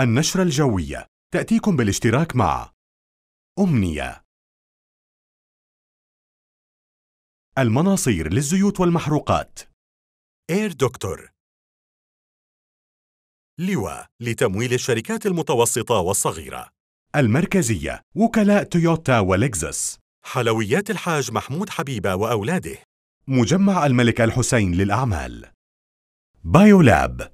النشرة الجوية. تأتيكم بالاشتراك مع أمنية. المناصير للزيوت والمحروقات. اير دكتور لواء لتمويل الشركات المتوسطة والصغيرة. المركزية وكلاء تويوتا ولكزس حلويات الحاج محمود حبيبة وأولاده. مجمع الملك الحسين للأعمال. بايولاب.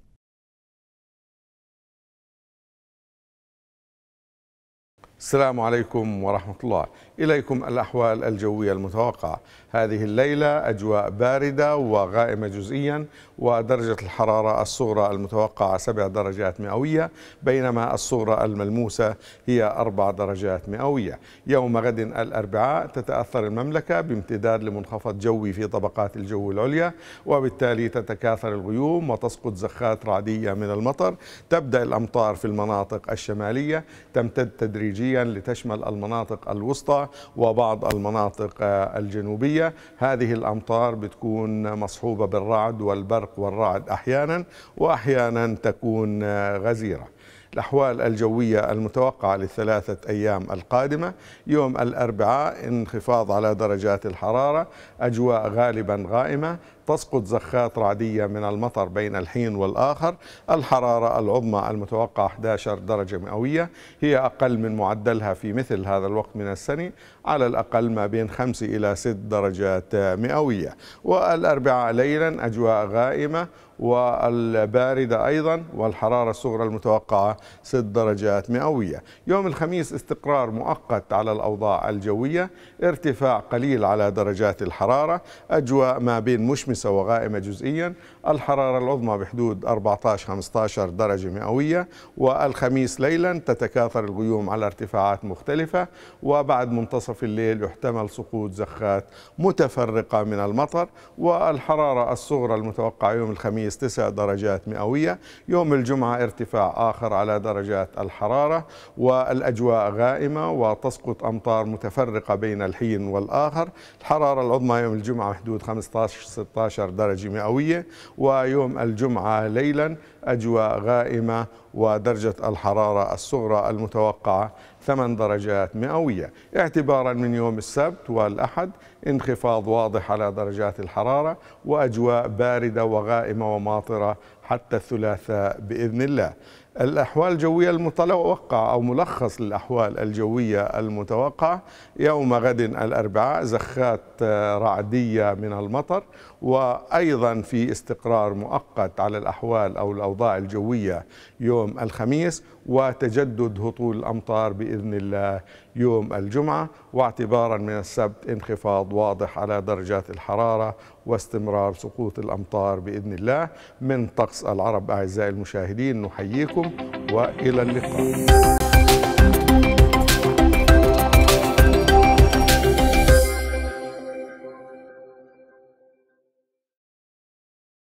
السلام عليكم ورحمة الله. إليكم الأحوال الجوية المتوقعة. هذه الليلة أجواء باردة وغائمة جزئيا ودرجة الحرارة الصغرى المتوقعة 7 درجات مئوية بينما الصغرى الملموسة هي 4 درجات مئوية. يوم غد الأربعاء تتأثر المملكة بامتداد لمنخفض جوي في طبقات الجو العليا وبالتالي تتكاثر الغيوم وتسقط زخات رعدية من المطر. تبدأ الأمطار في المناطق الشمالية تمتد تدريجيا لتشمل المناطق الوسطى وبعض المناطق الجنوبية. هذه الأمطار بتكون مصحوبة بالرعد والبرق والرعد أحيانا وأحيانا تكون غزيرة. الأحوال الجوية المتوقعة للثلاثة أيام القادمة. يوم الأربعاء انخفاض على درجات الحرارة أجواء غالبا غائمة تسقط زخات رعدية من المطر بين الحين والآخر. الحرارة العظمى المتوقعة 11 درجة مئوية. هي أقل من معدلها في مثل هذا الوقت من السنة على الأقل ما بين 5 إلى 6 درجات مئوية. والأربعاء ليلا أجواء غائمة والباردة أيضا والحرارة الصغرى المتوقعة 6 درجات مئوية. يوم الخميس استقرار مؤقت على الأوضاع الجوية ارتفاع قليل على درجات الحرارة أجواء ما بين مشمسة وغائمة جزئيا. الحرارة العظمى بحدود 14-15 درجة مئوية والخميس ليلا تتكاثر الغيوم على ارتفاعات مختلفة. وبعد منتصف الليل يحتمل سقوط زخات متفرقة من المطر والحرارة الصغرى المتوقعة يوم الخميس 9 درجات مئوية. يوم الجمعة ارتفاع آخر على درجات الحرارة والأجواء غائمة وتسقط أمطار متفرقة بين الحين والآخر. الحرارة العظمى يوم الجمعة حدود 15-16 درجة مئوية. ويوم الجمعة ليلا أجواء غائمة ودرجة الحرارة الصغرى المتوقعة 8 درجات مئوية. اعتبارا من يوم السبت والأحد انخفاض واضح على درجات الحرارة وأجواء باردة وغائمة وماطرة حتى الثلاثاء بإذن الله. الأحوال الجوية المتوقعة أو ملخص للأحوال الجوية المتوقعة يوم غد الأربعاء زخات رعدية من المطر وأيضا في استقرار مؤقت على الأحوال أو الأوضاع الجوية يوم الخميس وتجدد هطول الأمطار بإذن الله يوم الجمعة. واعتبارا من السبت انخفاض واضح على درجات الحرارة واستمرار سقوط الأمطار بإذن الله من طقس العرب أعزائي المشاهدين نحييكم وإلى اللقاء.